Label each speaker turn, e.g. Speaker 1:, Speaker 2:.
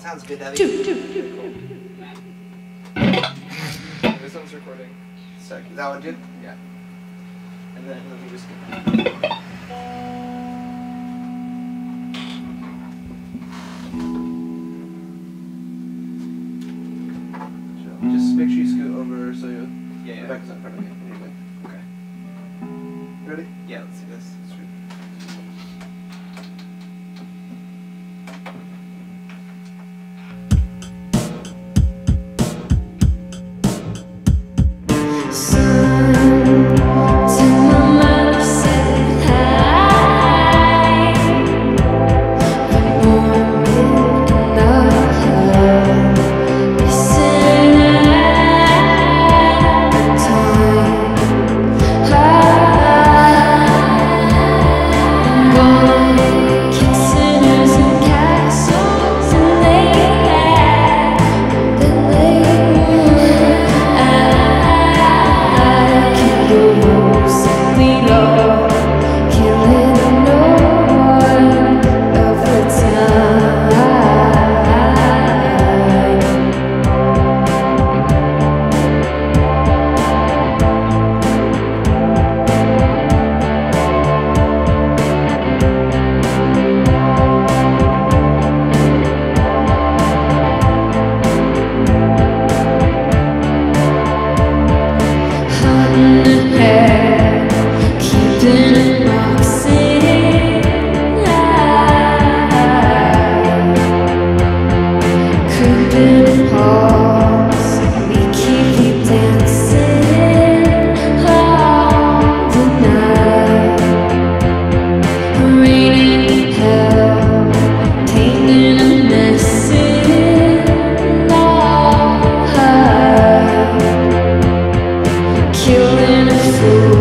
Speaker 1: Sounds good, Abby.
Speaker 2: Two, two, two.
Speaker 3: This one's recording.
Speaker 1: Sorry, is that one good?
Speaker 3: Yeah.
Speaker 1: And then let me just. Get... Just make sure you scoot over so you
Speaker 3: Yeah, yeah.
Speaker 1: Rebecca's in front of you. Anyway.
Speaker 3: Okay.
Speaker 1: Ready?
Speaker 3: Yeah, let's do this. to